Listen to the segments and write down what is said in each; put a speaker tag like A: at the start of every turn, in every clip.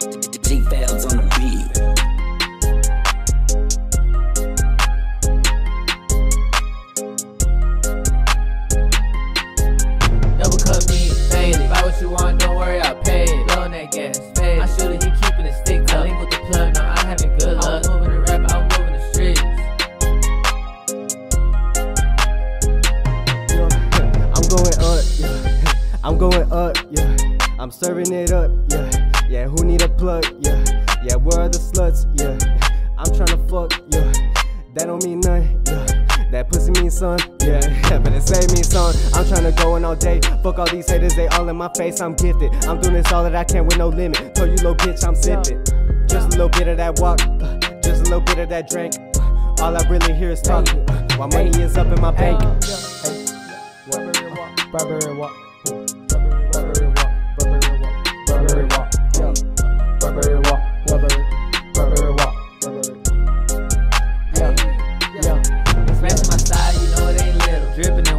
A: G Fails on the beat.
B: Double cup me, Bailey. Buy what you want, don't worry, I'll pay it. Blowing that gas, fade. I shoot it, he keeping it stick to link with the plug, no, I'm having good luck. I'm moving the rap, I'm moving the streets.
C: I'm going up, yeah. I'm going up, yeah. I'm serving it up, yeah. Yeah, who need a plug, yeah. Yeah, where are the sluts, yeah. I'm tryna fuck, yeah. That don't mean nothing, yeah. That pussy means son, yeah. but it save me son. I'm tryna go in all day. Fuck all these haters, they all in my face. I'm gifted. I'm doing this all that I can with no limit. Told you, little bitch, I'm sipping. Just a little bit of that walk, uh, just a little bit of that drink. Uh, all I really hear is talking. uh, while money is up in my bank. Burberry walk, Burberry walk,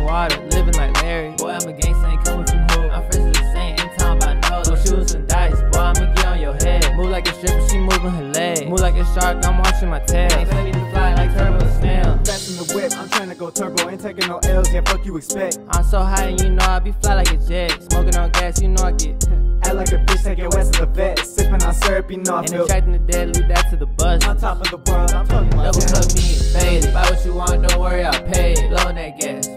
B: water, living like Larry. Boy, I'm a gangsta, ain't coming from who. I'm friends with the saint, ain't talking about no. Don't shoot some dice, boy, I'ma get on your head. Move like a stripper, she moving her leg. Move like a shark, I'm watching my tail. Ain't ready to fly like turbo snail.
C: Fast in the whip, I'm trying to go turbo, ain't taking no L's, yeah, fuck you expect.
B: I'm so high, and you know I be fly like a jet. Smoking on gas, you know I get.
C: Act like a bitch, take your ass to the vet. Sipping on syrup, you know I
B: And
C: feel
B: attracting the dead, leave that to the bus.
C: on top of the world. I'm talking about
B: Double cup me, faded. Buy what you want, don't worry, I'll pay it. Blowing that gas,